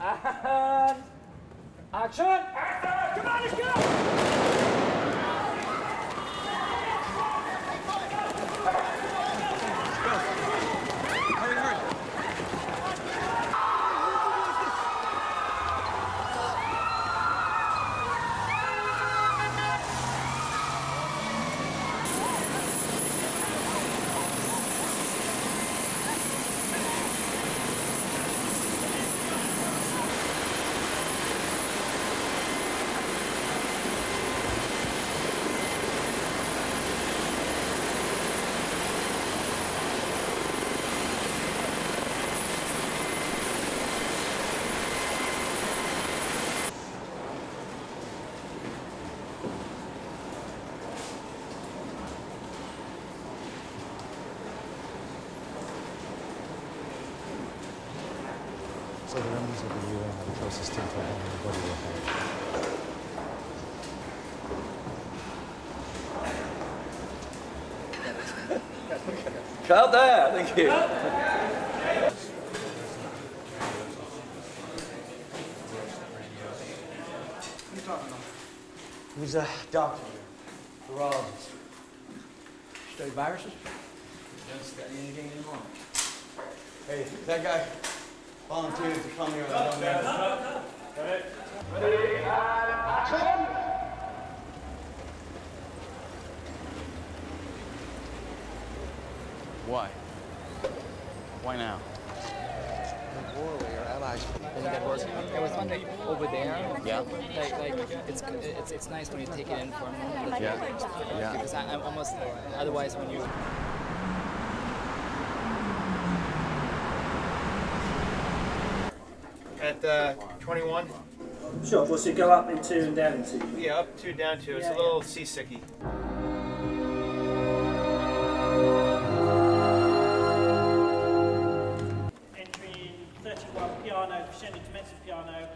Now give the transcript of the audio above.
And action! So the remnants of the UN are the closest thing to a home in the body will. Cut there, thank you. Who's a doctor? Virologist. Study viruses? Don't study anything anymore. Hey, that guy volunteered to come here and I don't know. Why? Why now? When you get worse. I was wondering over there. Yeah. Like, like it's, it's it's nice when you take it in for a moment. Yeah. Yeah. Because I, I'm almost otherwise when you. At uh, 21? Sure, what's it go up in two and down in two? Yeah, up two, down two. It's a little seasicky. Entry 31 piano, crescendo to mezzo piano.